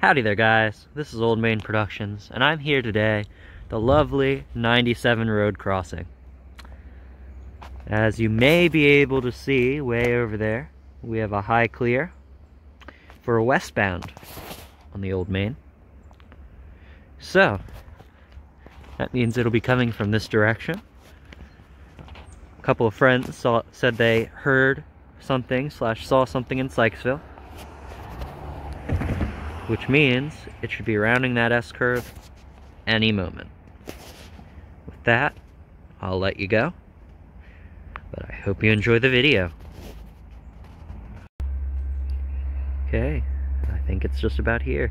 Howdy there guys, this is Old Main Productions, and I'm here today, the lovely 97 Road Crossing. As you may be able to see way over there, we have a high clear for a westbound on the Old Main. So, that means it'll be coming from this direction. A couple of friends saw, said they heard something slash saw something in Sykesville which means it should be rounding that S-curve any moment. With that, I'll let you go, but I hope you enjoy the video. Okay, I think it's just about here.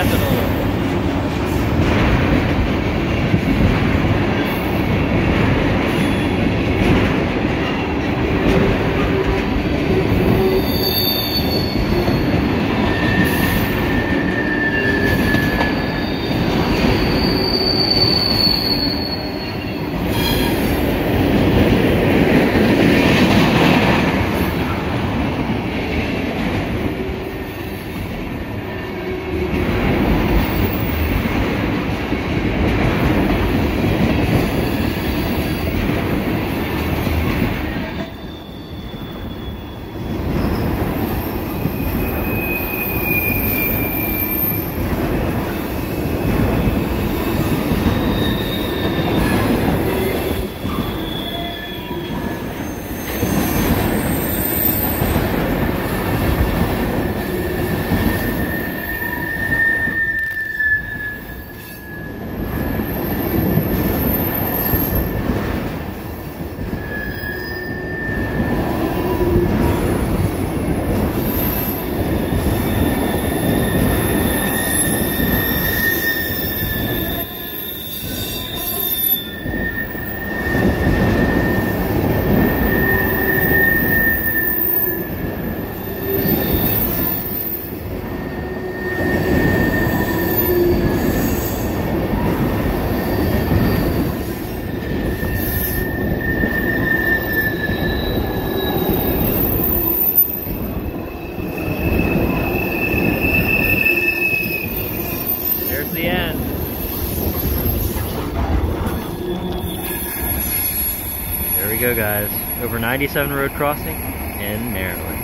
やつのうん。There we go, guys. Over 97 Road Crossing in Maryland.